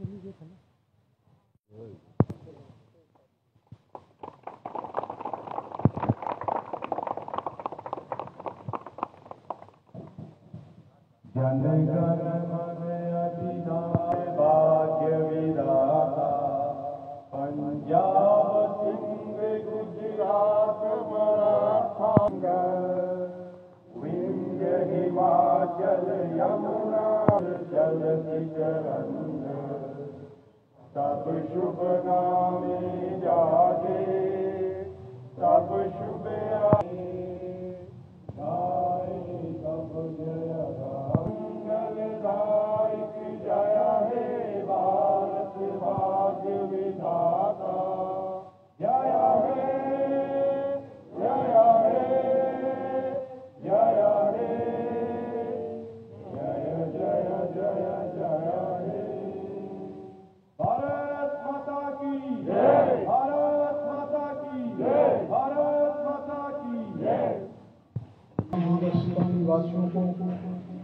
मन अधिनाय भाग्य विधाता पंजाब सिंह गुजरात मराठा विंध्य हिमाचल यमुना जल चरण सब हिंदुस्तान निवासियों को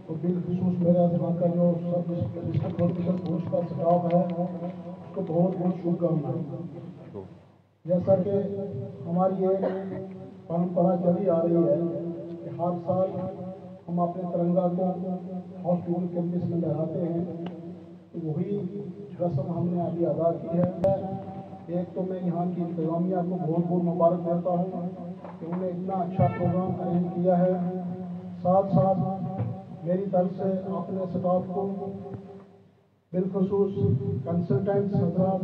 और बिलखसूस मेरा का जो सब डिस्ट्रिक्ट का स्टाफ है उसको बहुत बहुत शुभकामनाएँ जैसा कि हमारी एक परंपरा चली आ रही है कि हर साल हम अपने तिरंगा को हॉस्पिटल कैंपस में लहराते हैं वही रस्म हमने अभी अदा की है एक तो मैं यहाँ की इंतजामिया को बहुत बहुत मुबारक देता हूँ। कि उन्होंने इतना अच्छा प्रोग्राम अरेंज किया है। साथ साथ मेरी तरफ़ से अपने स्टाफ को बिलखसूस कंसल्टेंट्स हजरात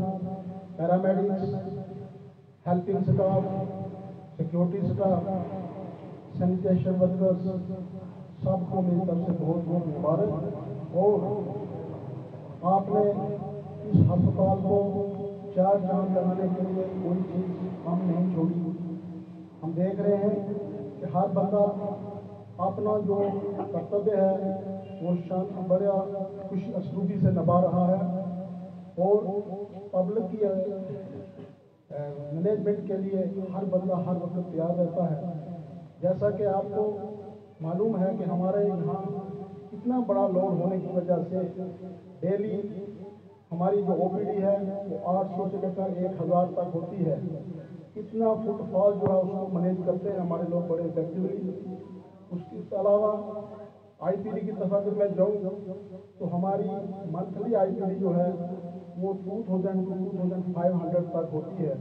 paramedics helping staff security staff sanitation workers सबको मेरी तरफ़ से बहुत बहुत मुबारक। और आपने इस अस्पताल को चार चाँद लगाने के लिए कोई चीज़ हम नहीं छोड़ी। हम देख रहे हैं कि हर बंदा अपना जो कर्तव्य है, वो शान बड़ा खुश असलूबी से नभा रहा है। और पब्लिक की मैनेजमेंट के लिए हर बंदा हर वक्त तैयार रहता है। जैसा कि आपको मालूम है कि हमारे यहाँ इतना बड़ा लोड होने की वजह से डेली हमारी जो ओपीडी है, वो 800 से लेकर एक हज़ार तक होती है। इतना फुटफॉल जो है उसको मैनेज करते हैं, हमारे लोग बड़े इफेक्टिवली उसके अलावा आईपीडी की तरफ़ अगर मैं जाऊँ तो हमारी मंथली आईपीडी जो है, वो two thousand two two thousand five hundred तक होती है।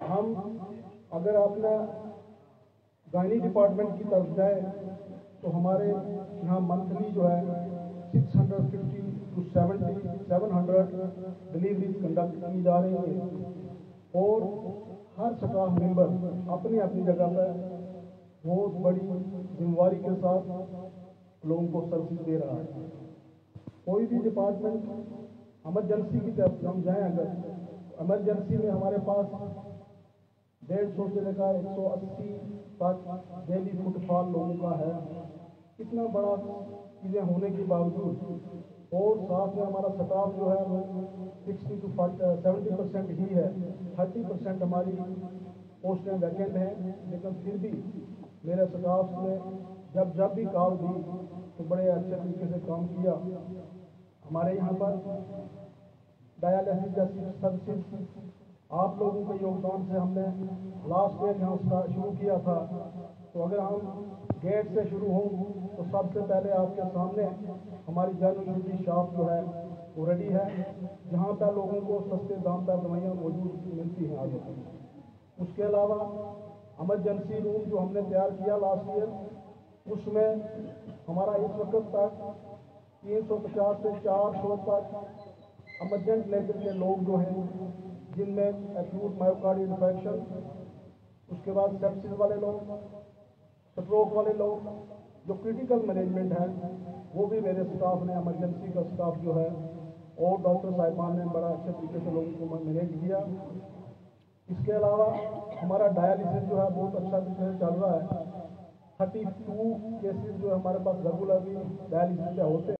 हम अगर अपना गायनी डिपार्टमेंट की तरफ़ जाए तो हमारे यहाँ मंथली जो है six hundred fifty to seventy seven hundred delivery conduct की जा रही है। और हर स्टाफ मेंबर अपनी अपनी जगह पर बहुत बड़ी जिम्मेवारी के साथ लोगों को सर्विस दे रहा है। कोई भी डिपार्टमेंट एमरजेंसी की तरफ़ हम जाएँ अगर एमरजेंसी में हमारे पास डेढ़ सौ से लेकर एक सौ अस्सी तक डेली फुटफॉल लोगों का है। इतना बड़ा चीज़ें होने के बावजूद और साथ में हमारा स्टाफ जो है वो सिक्सटी टू सेवेंटी परसेंट ही है। थर्टी परसेंट हमारी पोस्टें वैकेंट हैं। लेकिन फिर भी मेरे स्टाफ ने जब जब भी कॉल दी तो बड़े अच्छे तरीके से काम किया। हमारे यहाँ पर डायलिसिस जैसी सर्विसेज़ आप लोगों के योगदान से हमने लास्ट ईयर यहाँ शुरू किया था। तो अगर हम गेट से शुरू हों तो सबसे पहले आपके सामने हमारी जन ड्यूटी शॉप जो है, वो रेडी है। जहाँ पर लोगों को सस्ते दाम पर दवाइयाँ मौजूद मिलती हैं आगे। उसके अलावा एमरजेंसी रूम जो हमने तैयार किया लास्ट ईयर उसमें हमारा इस वक्त तक तीन सौ पचास से चार सौ तक इमरजेंट लेवल के लोग जो हैं, जिनमें एक्यूट मायोकार्ड इन्फेक्शन उसके बाद सेप्सिस वाले लोग स्ट्रोक वाले लोग जो क्रिटिकल मैनेजमेंट है, वो भी मेरे स्टाफ ने एमरजेंसी का स्टाफ जो है, और डॉक्टर साहिबान ने बड़ा अच्छे तरीके से लोगों को मैनेज किया। इसके अलावा हमारा डायलिसिस जो है, बहुत अच्छा तरीके से चल रहा है। थर्टी टू केसेज जो है हमारे पास रेगुलरली डायलिसिस के होते हैं